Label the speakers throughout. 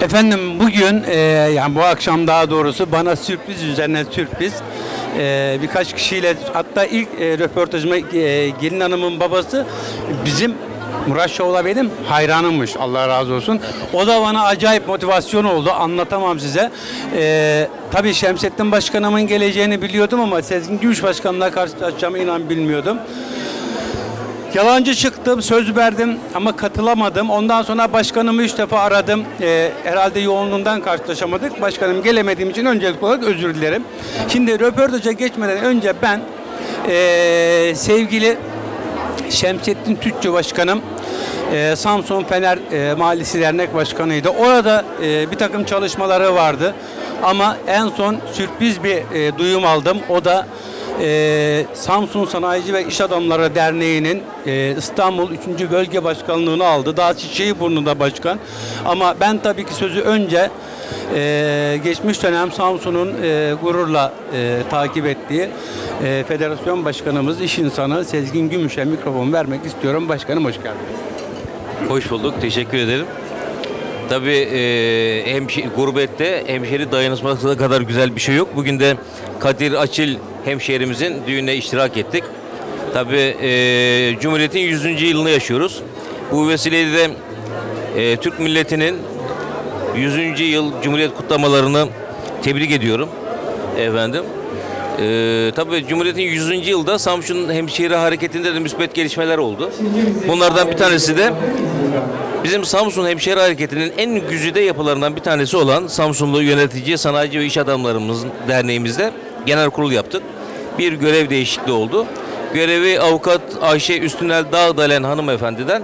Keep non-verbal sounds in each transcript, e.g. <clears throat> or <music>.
Speaker 1: Efendim bugün e, yani bu akşam daha doğrusu bana sürpriz üzerine sürpriz. E, birkaç kişiyle hatta ilk e, röportajıma e, gelin hanımın babası bizim Murat Şovla benim hayranımmış Allah razı olsun. O da bana acayip motivasyon oldu anlatamam size. E, tabii Şemsettin Başkanımın geleceğini biliyordum ama Sezgin Gümüş Başkan'la karşılaşacağımı inan bilmiyordum. Yalancı çıktım, söz verdim ama katılamadım. Ondan sonra başkanımı üç defa aradım. Ee, herhalde yoğunluğundan karşılaşamadık. Başkanım gelemediğim için öncelikli olarak özür dilerim. Şimdi röportaja geçmeden önce ben ee, sevgili Şemsettin Tütçü Başkanım e, Samsun Fener e, Mahallesi Dernek Başkanı'ydı. Orada e, bir takım çalışmaları vardı. Ama en son sürpriz bir e, duyum aldım. O da e, Samsun Sanayici ve İş Adamları Derneği'nin e, İstanbul 3. Bölge Başkanlığı'nı aldı. Daha çiçeği burnunda başkan. Ama ben tabii ki sözü önce e, geçmiş dönem Samsun'un e, gururla e, takip ettiği e, Federasyon Başkanımız, iş insanı Sezgin Gümüş'e mikrofon vermek istiyorum. Başkanım hoş geldiniz.
Speaker 2: Hoş bulduk. Teşekkür ederim. Tabii e, hemşi, gurbette hemşeri dayanışması kadar güzel bir şey yok. Bugün de Kadir Açil hemşehrimizin düğününe iştirak ettik. Tabii e, Cumhuriyet'in 100. yılını yaşıyoruz. Bu vesileyle de e, Türk milletinin 100. yıl Cumhuriyet kutlamalarını tebrik ediyorum. Efendim. Ee, tabii Cumhuriyet'in 100. yılda Samsun Hemşehri Hareketi'nde de müspet gelişmeler oldu. Bunlardan bir tanesi de bizim Samsun Hemşehri Hareketi'nin en güzide yapılarından bir tanesi olan Samsunlu Yönetici, Sanayici ve İş Adamlarımızın derneğimizde genel kurul yaptık. Bir görev değişikliği oldu. Görevi avukat Ayşe Üstünel Dağdalen hanımefendiden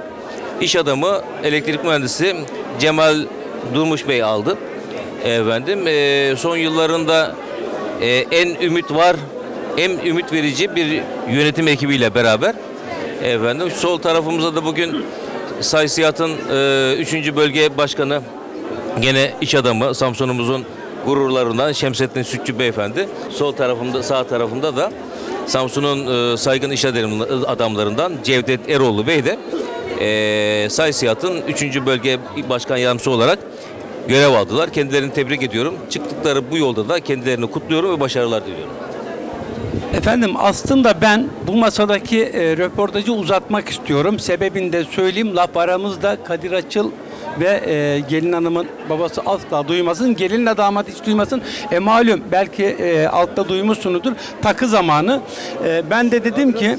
Speaker 2: iş adamı elektrik mühendisi Cemal Durmuş Bey aldı. Efendim eee, son yıllarında eee, en ümit var, en ümit verici bir yönetim ekibiyle beraber efendim sol tarafımızda da bugün Saysiyat'ın 3. bölge başkanı gene iş adamı Samsun'umuzun gururlarından Şemsettin Sütçü beyefendi. Sol tarafımda sağ tarafımda da Samsun'un eee, saygın iş adamlarından Cevdet Eroğlu Bey de eee Saysiyat'ın 3. bölge başkan yardımcısı olarak görev aldılar. Kendilerini tebrik ediyorum. Çıktıkları bu yolda da kendilerini kutluyorum ve başarılar diliyorum.
Speaker 1: Efendim aslında ben bu masadaki e, röportajı uzatmak istiyorum. Sebebini de söyleyeyim. Laf aramızda Kadir Açıl ve e, gelin hanımın babası asla duymasın. Gelinle damat hiç duymasın. E malum belki e, altta duymuşsunuzdur. Takı zamanı. E, ben de dedim ki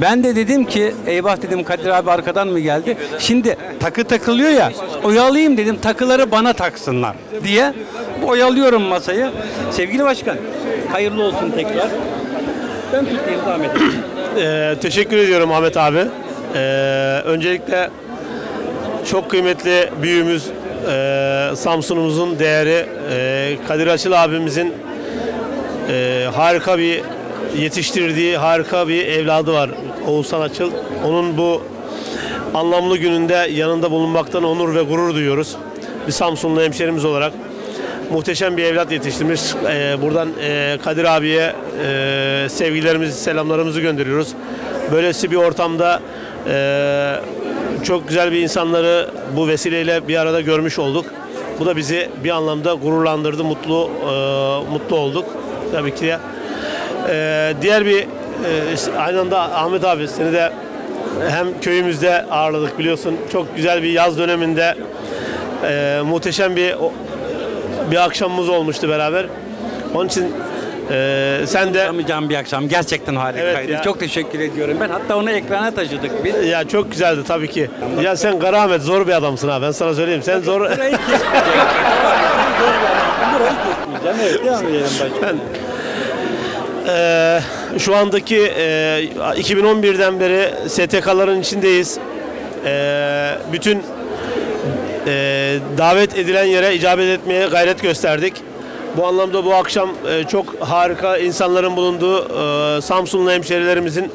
Speaker 1: ben de dedim ki eyvah dedim Kadir abi arkadan mı geldi? Şimdi takı takılıyor ya oyalayayım dedim takıları bana taksınlar diye oyalıyorum masayı. Sevgili başkan hayırlı olsun tekrar. Ben tutayım edeyim.
Speaker 3: Ee, teşekkür ediyorum Ahmet abi. Ee, öncelikle çok kıymetli büyüğümüz e, Samsun'umuzun değeri e, Kadir Açıl abimizin e, harika bir yetiştirdiği harika bir evladı var Oğuzhan Açıl. Onun bu anlamlı gününde yanında bulunmaktan onur ve gurur duyuyoruz. Bir Samsunlu hemşerimiz olarak muhteşem bir evlat yetiştirmiş. Ee, buradan e, Kadir abiye e, sevgilerimizi, selamlarımızı gönderiyoruz. Böylesi bir ortamda e, çok güzel bir insanları bu vesileyle bir arada görmüş olduk. Bu da bizi bir anlamda gururlandırdı, mutlu e, mutlu olduk. Tabii ki de. E, diğer bir e, aynı anda Ahmet abi seni de hem köyümüzde ağırladık biliyorsun. Çok güzel bir yaz döneminde e, muhteşem bir bir akşamımız olmuştu beraber. Onun için e, sen de
Speaker 1: Yapamayacağım bir akşam gerçekten harikaydı.
Speaker 3: Evet ya.
Speaker 1: Çok teşekkür ediyorum. Ben hatta onu ekrana taşıdık biz.
Speaker 3: ya çok güzeldi tabii ki. Ya sen Karaahmet zor bir adamsın ha ben sana söyleyeyim. Sen zor
Speaker 1: Burayı kesmeyeceğim. <laughs> Burayı kesmeyeceğim. Evet devam edelim başkan.
Speaker 3: Ee, şu andaki e, 2011'den beri STK'ların içindeyiz. Ee, bütün e, davet edilen yere icabet etmeye gayret gösterdik. Bu anlamda bu akşam e, çok harika insanların bulunduğu e, Samsunlu hemşerilerimizin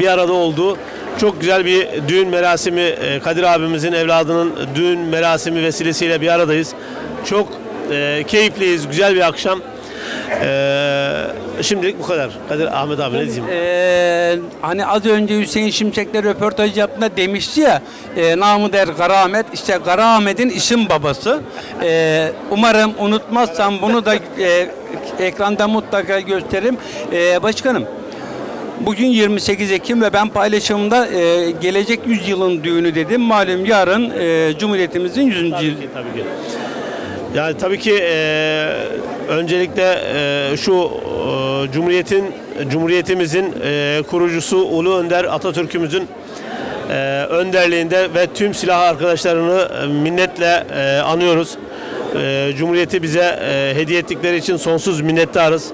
Speaker 3: bir arada olduğu çok güzel bir düğün merasimi e, Kadir abimizin evladının düğün merasimi vesilesiyle bir aradayız. Çok e, keyifliyiz, güzel bir akşam. E, Şimdilik bu kadar. Kadir Ahmet abi ne diyeyim?
Speaker 1: Ee, hani az önce Hüseyin Şimşek'le röportaj yaptığında demişti ya e, namı der Karaahmet işte Karaahmet'in işin babası Ee, umarım unutmazsam bunu da e, ekranda mutlaka gösteririm Ee, başkanım Bugün 28 Ekim ve ben paylaşımımda e, gelecek yüzyılın düğünü dedim. Malum yarın e, Cumhuriyetimizin 100. yıl.
Speaker 3: Tabii ki, tabii ki. Yani tabii ki e, öncelikle e, şu e, Cumhuriyet'in Cumhuriyetimizin e, kurucusu Ulu Önder Atatürk'ümüzün e, önderliğinde ve tüm silah arkadaşlarını e, minnetle e, anıyoruz. E, Cumhuriyeti bize e, hediye ettikleri için sonsuz minnettarız.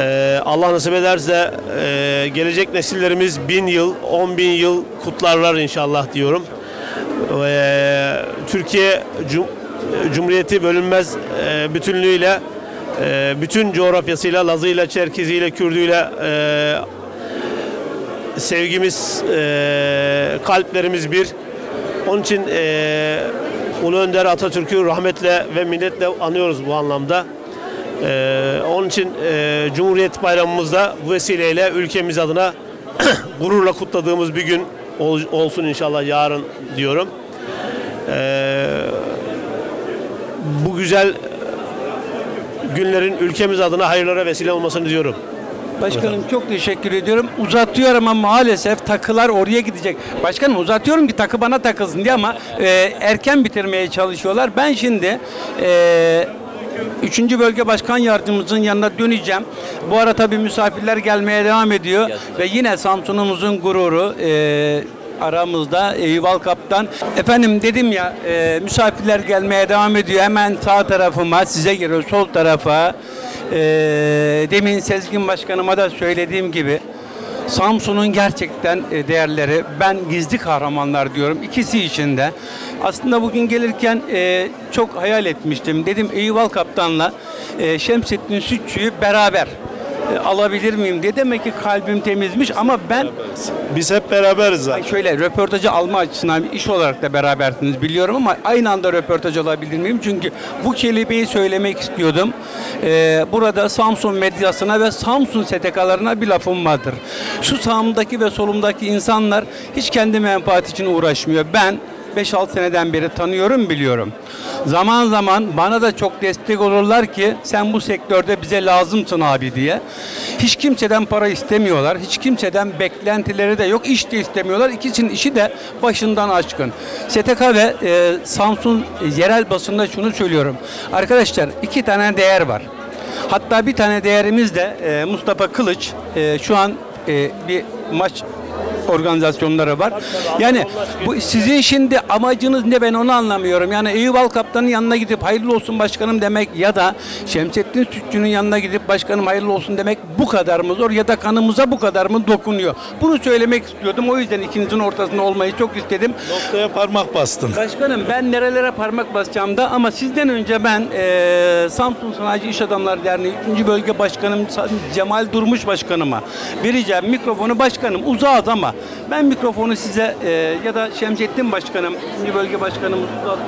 Speaker 3: E, Allah nasip ederse e, gelecek nesillerimiz bin yıl, on bin yıl kutlarlar inşallah diyorum. Ee, Türkiye Cum- Cumhuriyeti bölünmez e, bütünlüğüyle e, bütün coğrafyasıyla Lazıyla, Çerkeziyle, Kürdüyle e, sevgimiz, e, kalplerimiz bir. Onun için e, Ulu Önder Atatürk'ü rahmetle ve minnetle anıyoruz bu anlamda. Onun için Cumhuriyet Bayramımızda bu vesileyle ülkemiz adına <clears throat> gururla kutladığımız bir gün ol- olsun inşallah yarın diyorum. Ee, bu güzel günlerin ülkemiz adına hayırlara vesile olmasını diyorum.
Speaker 1: Başkanım çok teşekkür ediyorum. Uzatıyorum ama maalesef takılar oraya gidecek. Başkanım uzatıyorum ki takı bana takılsın diye ama e, erken bitirmeye çalışıyorlar. Ben şimdi e, 3. Bölge Başkan Yardımcımızın yanına döneceğim. Bu ara tabii misafirler gelmeye devam ediyor ve yine Samsun'umuzun gururu e, aramızda Eyval Kaptan. Efendim dedim ya e, misafirler gelmeye devam ediyor. Hemen sağ tarafıma size geliyor sol tarafa. E, demin Sezgin Başkanıma da söylediğim gibi Samsun'un gerçekten e, değerleri ben gizli kahramanlar diyorum ikisi içinde. Aslında bugün gelirken e, çok hayal etmiştim. Dedim Eyval Kaptan'la e, Şemsettin Sütçü'yü beraber alabilir miyim diye. Demek ki kalbim temizmiş ama ben
Speaker 4: Biz hep beraberiz zaten.
Speaker 1: Şöyle röportajı alma açısından iş olarak da berabersiniz biliyorum ama aynı anda röportaj alabilir miyim? Çünkü bu kelimeyi söylemek istiyordum. Ee, burada Samsun medyasına ve Samsun STK'larına bir lafım vardır. Şu sağımdaki ve solumdaki insanlar hiç kendi menfaat için uğraşmıyor. Ben 5-6 seneden beri tanıyorum biliyorum. Zaman zaman bana da çok destek olurlar ki sen bu sektörde bize lazımsın abi diye. Hiç kimseden para istemiyorlar. Hiç kimseden beklentileri de yok. İş de istemiyorlar. İkisinin işi de başından aşkın. STK ve e, Samsun yerel basında şunu söylüyorum. Arkadaşlar iki tane değer var. Hatta bir tane değerimiz de e, Mustafa Kılıç e, şu an e, bir maç organizasyonları var. Yani bu sizin şimdi amacınız ne ben onu anlamıyorum. Yani Eyüp Kaptan'ın yanına gidip hayırlı olsun başkanım demek ya da Şemsettin Sütçü'nün yanına gidip başkanım hayırlı olsun demek bu kadar mı zor ya da kanımıza bu kadar mı dokunuyor? Bunu söylemek istiyordum. O yüzden ikinizin ortasında olmayı çok istedim.
Speaker 4: Noktaya parmak bastın.
Speaker 1: Başkanım ben nerelere parmak basacağım da ama sizden önce ben eee, Samsun Sanayici İş Adamları Derneği 3. Bölge Başkanım Cemal Durmuş Başkanıma vereceğim mikrofonu başkanım uzağız ama ben mikrofonu size eee, ya da Şemsettin Başkanım 3. Bölge Başkanımız uzattı.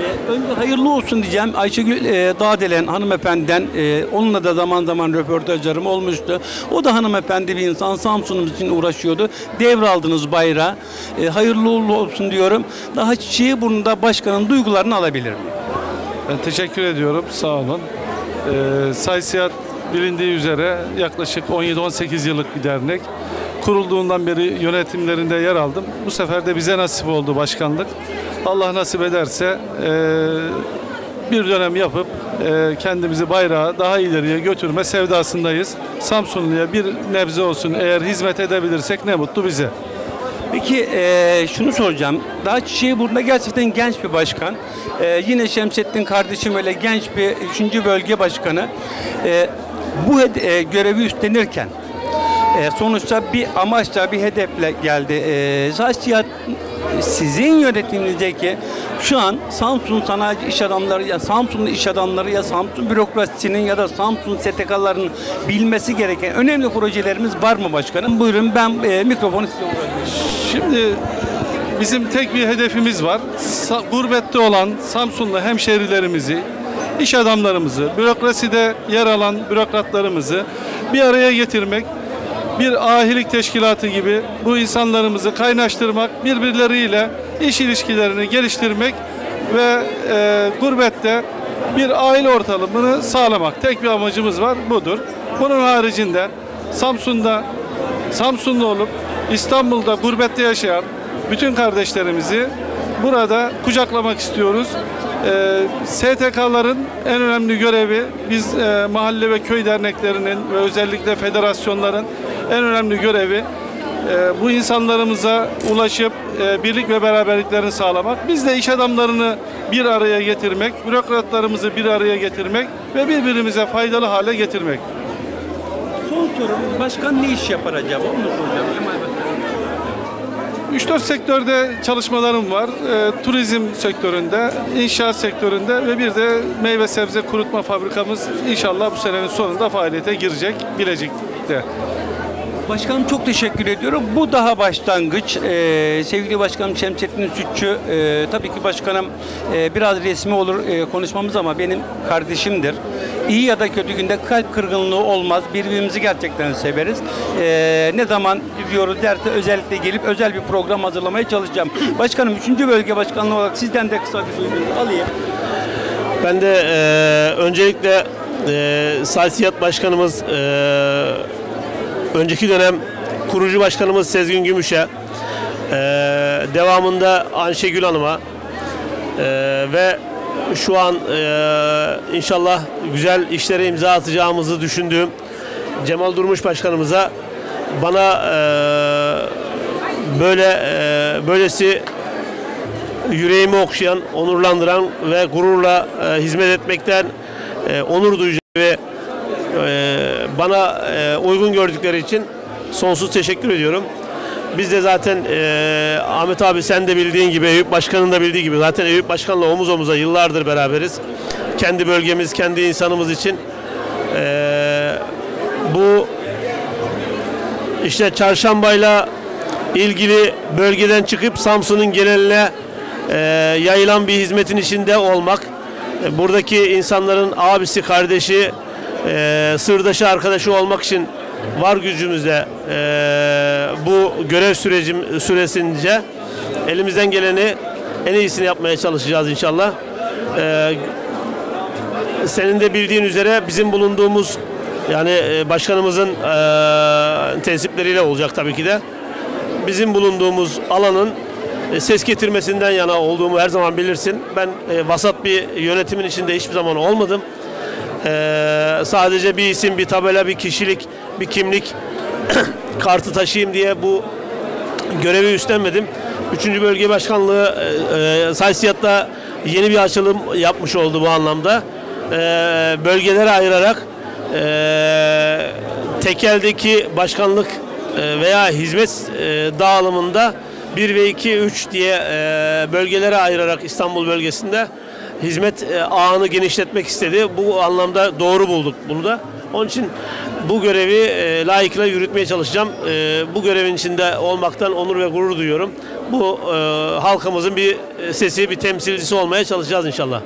Speaker 1: Eee, önce hayırlı olsun diyeceğim Ayşegül eee Dağdelen hanımefendiden eee, onunla da zaman zaman röportajlarım olmuştu. O da hanımefendi bir insan Samsun'umuz için uğraşıyordu. Devraldınız bayrağı. Eee, hayırlı olsun diyorum. Daha çiçeği burnunda başkanın duygularını alabilir miyim?
Speaker 4: Ben teşekkür ediyorum. Sağ olun. Ee, Saysiyat bilindiği üzere yaklaşık 17-18 yıllık bir dernek. Kurulduğundan beri yönetimlerinde yer aldım. Bu sefer de bize nasip oldu başkanlık. Allah nasip ederse e, bir dönem yapıp e, kendimizi bayrağı daha ileriye götürme sevdasındayız. Samsunlu'ya bir nebze olsun eğer hizmet edebilirsek ne mutlu bize.
Speaker 1: Peki eee, şunu soracağım. Daha çiçeği burnunda gerçekten genç bir başkan. Eee, yine Şemsettin kardeşim öyle genç bir 3. bölge başkanı. Eee, bu eee, görevi üstlenirken eee, sonuçta bir amaçla bir hedefle geldi. Eee Zaşiyat sizin yönetiminizdeki şu an Samsun sanayici iş adamları ya Samsunlu iş adamları ya Samsun bürokrasisinin ya da Samsun STK'larının bilmesi gereken önemli projelerimiz var mı başkanım? Buyurun ben eee, mikrofonu size.
Speaker 4: Şimdi bizim tek bir hedefimiz var. Sa- gurbette olan Samsunlu hemşerilerimizi, iş adamlarımızı, bürokraside yer alan bürokratlarımızı bir araya getirmek, bir ahilik teşkilatı gibi bu insanlarımızı kaynaştırmak, birbirleriyle iş ilişkilerini geliştirmek ve e, gurbette bir aile ortamını sağlamak. Tek bir amacımız var, budur. Bunun haricinde Samsun'da, Samsunlu olup İstanbul'da gurbette yaşayan bütün kardeşlerimizi burada kucaklamak istiyoruz. Ee, STK'ların en önemli görevi biz e, mahalle ve köy derneklerinin ve özellikle federasyonların en önemli görevi e, bu insanlarımıza ulaşıp e, birlik ve beraberliklerini sağlamak. Biz de iş adamlarını bir araya getirmek, bürokratlarımızı bir araya getirmek ve birbirimize faydalı hale getirmek.
Speaker 1: Son sorum başkan ne iş yapar acaba? Onu soracağım. Kemal Başkanım.
Speaker 4: 3-4 sektörde çalışmalarım var. Ee, turizm sektöründe, inşaat sektöründe ve bir de meyve sebze kurutma fabrikamız inşallah bu senenin sonunda faaliyete girecek Bilecik'te.
Speaker 1: Başkanım çok teşekkür ediyorum. Bu daha başlangıç. Ee, sevgili Başkanım Şemsettin Sütçü, e, tabii ki başkanım e, biraz resmi olur e, konuşmamız ama benim kardeşimdir. İyi ya da kötü günde kalp kırgınlığı olmaz. Birbirimizi gerçekten severiz. Ee, ne zaman gidiyoruz derse özellikle gelip özel bir program hazırlamaya çalışacağım. Başkanım 3. bölge başkanlığı olarak sizden de kısa bir sözünüzü alayım.
Speaker 3: Ben de e, öncelikle e, Salsiyat Başkanımız e, önceki dönem kurucu başkanımız Sezgin Gümüş'e e, devamında Anşegül Hanım'a e, ve şu an e, inşallah güzel işlere imza atacağımızı düşündüğüm Cemal Durmuş Başkanımıza bana e, böyle e, böylesi yüreğimi okşayan, onurlandıran ve gururla e, hizmet etmekten e, onur duyacağım ve e, bana e, uygun gördükleri için sonsuz teşekkür ediyorum. Biz de zaten e, Ahmet abi sen de bildiğin gibi, Eyüp Başkan'ın da bildiği gibi zaten Eyüp Başkan'la omuz omuza yıllardır beraberiz. Kendi bölgemiz, kendi insanımız için e, bu işte çarşambayla ilgili bölgeden çıkıp Samsun'un geneline e, yayılan bir hizmetin içinde olmak, e, buradaki insanların abisi, kardeşi, e, sırdaşı, arkadaşı olmak için var gücümüzde e, bu görev sürecim süresince elimizden geleni en iyisini yapmaya çalışacağız inşallah. E, senin de bildiğin üzere bizim bulunduğumuz yani e, başkanımızın e, tensipleriyle olacak tabii ki de bizim bulunduğumuz alanın e, ses getirmesinden yana olduğumu her zaman bilirsin. Ben e, vasat bir yönetimin içinde hiçbir zaman olmadım. E, sadece bir isim, bir tabela, bir kişilik, bir kimlik <coughs> kartı taşıyayım diye bu görevi üstlenmedim. Üçüncü Bölge Başkanlığı e, e, Saysiyat'ta yeni bir açılım yapmış oldu bu anlamda. E, bölgelere ayırarak e, tekeldeki başkanlık e, veya hizmet e, dağılımında 1 ve 2, 3 diye e, bölgelere ayırarak İstanbul bölgesinde hizmet e, ağını genişletmek istedi. Bu anlamda doğru bulduk bunu da. Onun için bu görevi e, layıkıyla yürütmeye çalışacağım. E, bu görevin içinde olmaktan onur ve gurur duyuyorum. Bu e, halkımızın bir sesi, bir temsilcisi olmaya çalışacağız inşallah.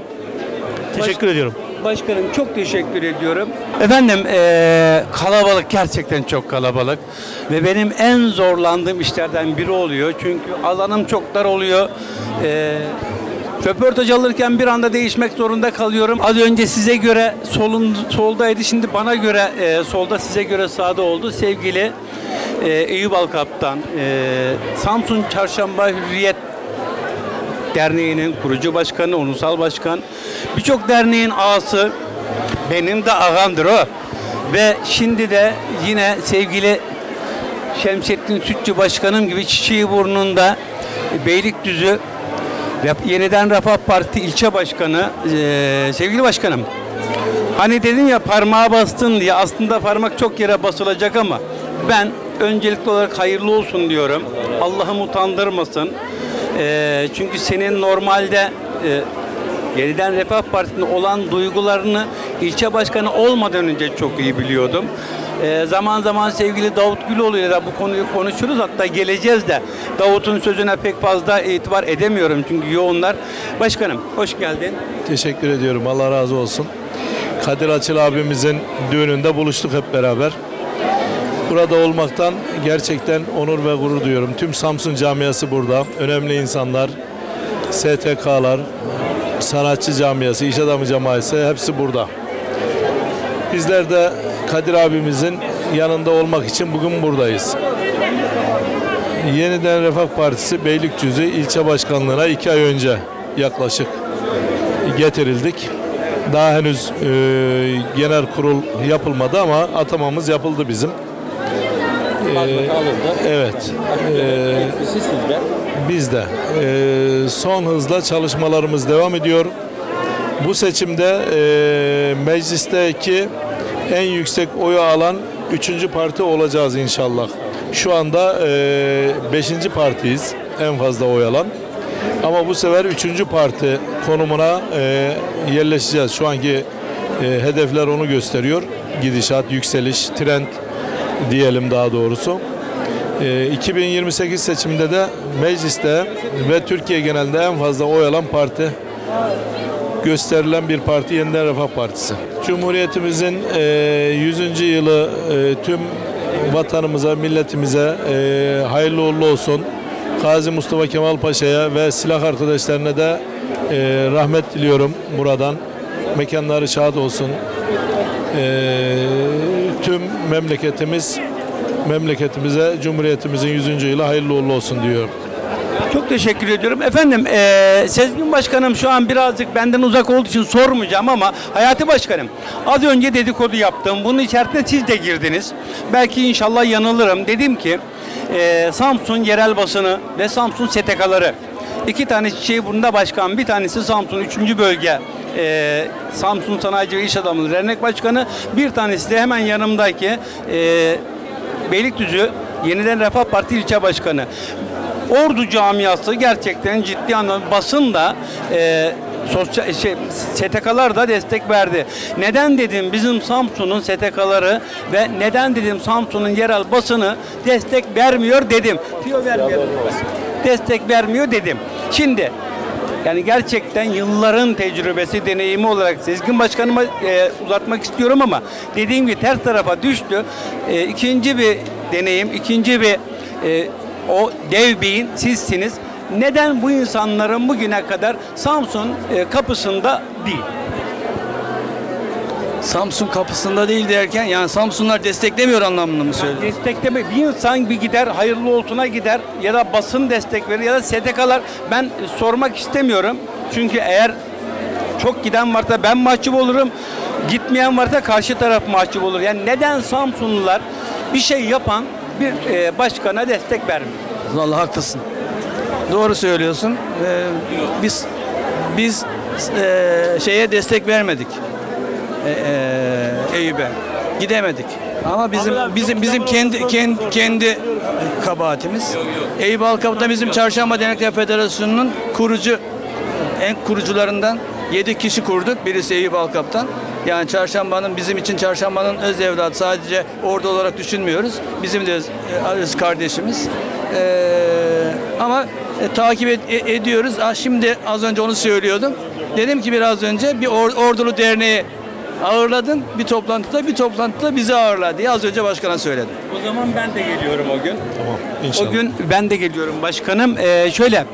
Speaker 3: Teşekkür ediyorum.
Speaker 1: Başkanım çok teşekkür ediyorum. Efendim eee, kalabalık gerçekten çok kalabalık ve benim en zorlandığım işlerden biri oluyor. Çünkü alanım çok dar oluyor. Eee röportaj alırken bir anda değişmek zorunda kalıyorum. Az önce size göre solun soldaydı şimdi bana göre eee, solda size göre sağda oldu. Sevgili eee Eyüp Alkap'tan eee, Samsun Çarşamba Hürriyet Derneği'nin kurucu başkanı, ulusal başkan, birçok derneğin ağası, benim de ağamdır o. Ve şimdi de yine sevgili Şemsettin Sütçü Başkanım gibi çiçeği burnunda Beylikdüzü Yeniden Refah Parti ilçe başkanı, eee, sevgili başkanım. Hani dedin ya parmağa bastın diye aslında parmak çok yere basılacak ama ben öncelikli olarak hayırlı olsun diyorum. Allah'ım utandırmasın. Ee, çünkü senin normalde e, Yeniden Refah Partisi'nde olan duygularını ilçe başkanı olmadan önce çok iyi biliyordum. Ee, zaman zaman sevgili Davut Güloğlu ile bu konuyu konuşuruz. Hatta geleceğiz de Davut'un sözüne pek fazla itibar edemiyorum çünkü yoğunlar. Başkanım hoş geldin.
Speaker 5: Teşekkür ediyorum. Allah razı olsun. Kadir Açıl abimizin düğününde buluştuk hep beraber. Burada olmaktan gerçekten onur ve gurur duyuyorum. Tüm Samsun camiası burada. Önemli insanlar, STK'lar, sanatçı camiası, iş adamı camiası hepsi burada. Bizler de Kadir abimizin yanında olmak için bugün buradayız. Yeniden Refah Partisi Beylikdüzü ilçe başkanlığına iki ay önce yaklaşık getirildik. Daha henüz e, genel kurul yapılmadı ama atamamız yapıldı bizim. E, evet. E, biz de e, son hızla çalışmalarımız devam ediyor. Bu seçimde e, meclisteki en yüksek oyu alan üçüncü parti olacağız inşallah. Şu anda e, beşinci partiyiz en fazla oy alan. Ama bu sefer üçüncü parti konumuna e, yerleşeceğiz. Şu anki e, hedefler onu gösteriyor. Gidişat, yükseliş, trend diyelim daha doğrusu. E, 2028 seçiminde de mecliste ve Türkiye genelinde en fazla oy alan parti gösterilen bir parti Yeniden Refah Partisi. Cumhuriyetimizin e, 100. yılı e, tüm vatanımıza, milletimize e, hayırlı uğurlu olsun. Gazi Mustafa Kemal Paşa'ya ve silah arkadaşlarına da e, rahmet diliyorum buradan. Mekanları şad olsun. E, tüm memleketimiz memleketimize, Cumhuriyetimizin 100. yılı hayırlı uğurlu olsun diyorum.
Speaker 1: Çok teşekkür ediyorum. Efendim eee Sezgin Başkanım şu an birazcık benden uzak olduğu için sormayacağım ama Hayati Başkanım az önce dedikodu yaptım. Bunun içerisine siz de girdiniz. Belki inşallah yanılırım. Dedim ki eee, Samsun yerel basını ve Samsun STK'ları iki tane çiçeği burnunda başkan bir tanesi Samsun 3. bölge eee, Samsun Sanayici ve İş Adamları Dernek Başkanı bir tanesi de hemen yanımdaki eee Beylikdüzü Yeniden Refah Parti ilçe başkanı. Ordu camiası gerçekten ciddi anlamda basın da e, sosyal şey STK'lar da destek verdi. Neden dedim bizim Samsun'un STK'ları ve neden dedim Samsun'un yerel basını destek vermiyor dedim. Tiyo vermiyor. Destek vermiyor dedim. Şimdi yani gerçekten yılların tecrübesi, deneyimi olarak Sezgin Başkanıma e, uzatmak istiyorum ama dediğim gibi ters tarafa düştü. E, ikinci bir deneyim, ikinci bir e, o dev beyin sizsiniz. Neden bu insanların bugüne kadar Samsun e, kapısında değil?
Speaker 6: Samsun kapısında değil derken yani Samsunlar desteklemiyor anlamında mı söylüyorsun?
Speaker 1: Destekleme bir insan bir gider hayırlı olsuna gider ya da basın destek verir ya da STK'lar ben e, sormak istemiyorum. Çünkü eğer çok giden varsa ben mahcup olurum. Gitmeyen varsa karşı taraf mahcup olur. Yani neden Samsunlular bir şey yapan bir e, başkana destek vermiyor?
Speaker 6: Vallahi haklısın. Doğru söylüyorsun. Ee, biz biz e, şeye destek vermedik. E, e, Eyüp'e. Gidemedik. Ama bizim bizim bizim kendi kendi, kendi kabahatimiz. Eyüp Halkapı'da bizim Çarşamba Dernekler Federasyonu'nun kurucu en kurucularından 7 kişi kurduk. Birisi Eyüp Halkap'tan. Yani çarşambanın bizim için çarşambanın öz evladı sadece orada olarak düşünmüyoruz. Bizim de öz, öz kardeşimiz. Ee, ama e, takip ed- e- ediyoruz. Ah, şimdi az önce onu söylüyordum. Dedim ki biraz önce bir or- ordulu derneği ağırladın bir toplantıda bir toplantıda bizi ağırla diye az önce başkana söyledim.
Speaker 1: O zaman ben de geliyorum o gün.
Speaker 5: Tamam inşallah.
Speaker 1: O gün ben de geliyorum başkanım. Ee, şöyle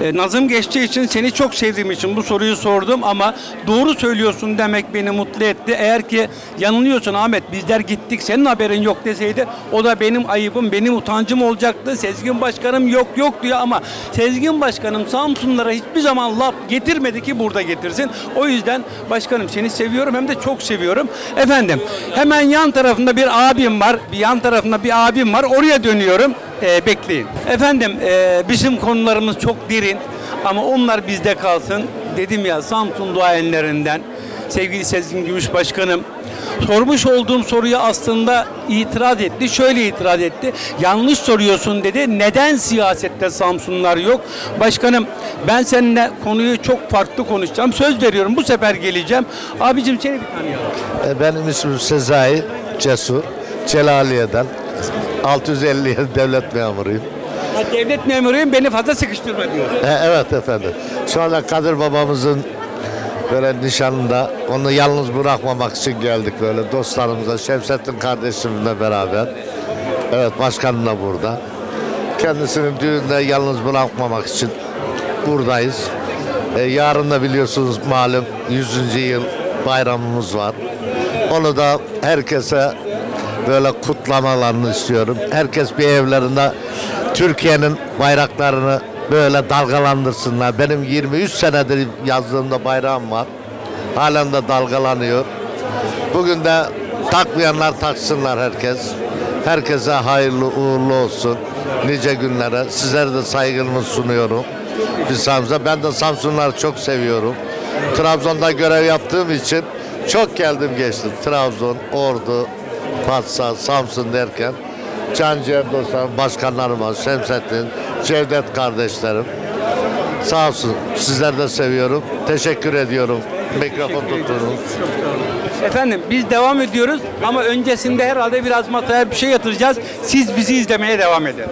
Speaker 1: e, Nazım geçtiği için seni çok sevdiğim için bu soruyu sordum ama doğru söylüyorsun demek beni mutlu etti. Eğer ki yanılıyorsun Ahmet bizler gittik senin haberin yok deseydi o da benim ayıbım benim utancım olacaktı. Sezgin başkanım yok yok diyor ama Sezgin başkanım Samsunlara hiçbir zaman laf getirmedi ki burada getirsin. O yüzden başkanım seni seviyorum hem de çok seviyorum. Efendim hemen yan tarafında bir abim var. Bir yan tarafında bir abim var. Oraya dönüyorum. Ee, bekleyin. Efendim e, bizim konularımız çok derin ama onlar bizde kalsın. Dedim ya Samsun duayenlerinden sevgili Sezgin Gümüş Başkanım sormuş olduğum soruya aslında itiraz etti. Şöyle itiraz etti. Yanlış soruyorsun dedi. Neden siyasette Samsunlar yok? Başkanım ben seninle konuyu çok farklı konuşacağım. Söz veriyorum bu sefer geleceğim. Abicim seni bir tanıyalım.
Speaker 7: E, Benim ismim Sezai Cesur. Celaliye'den. 650 <laughs> devlet memuruyum.
Speaker 1: Ha, devlet memuruyum beni fazla sıkıştırma diyor.
Speaker 7: E, evet efendim. Şu anda Kadir babamızın böyle nişanında onu yalnız bırakmamak için geldik böyle dostlarımızla Şemsettin kardeşimle beraber. Evet başkanım da burada. Kendisini düğünde yalnız bırakmamak için buradayız. E, yarın da biliyorsunuz malum 100. yıl bayramımız var. Onu da herkese böyle kutlamalarını istiyorum. Herkes bir evlerinde Türkiye'nin bayraklarını böyle dalgalandırsınlar. Benim 23 senedir yazdığımda bayrağım var. Halen de dalgalanıyor. Bugün de takmayanlar taksınlar herkes. Herkese hayırlı uğurlu olsun. Nice günlere. Sizlere de saygımı sunuyorum. Bir Samsun'a. Ben de Samsunları çok seviyorum. Trabzon'da görev yaptığım için çok geldim geçtim. Trabzon, Ordu, Fatsa, Samsun derken Can Cem dostlarım, başkanlarıma, Şemsettin, Cevdet kardeşlerim. Sağ olsun. Sizler de seviyorum. Teşekkür ediyorum. Mikrofon tuttuğunuz.
Speaker 1: Efendim biz devam ediyoruz ama öncesinde herhalde biraz masaya bir şey yatıracağız. Siz bizi izlemeye devam edin.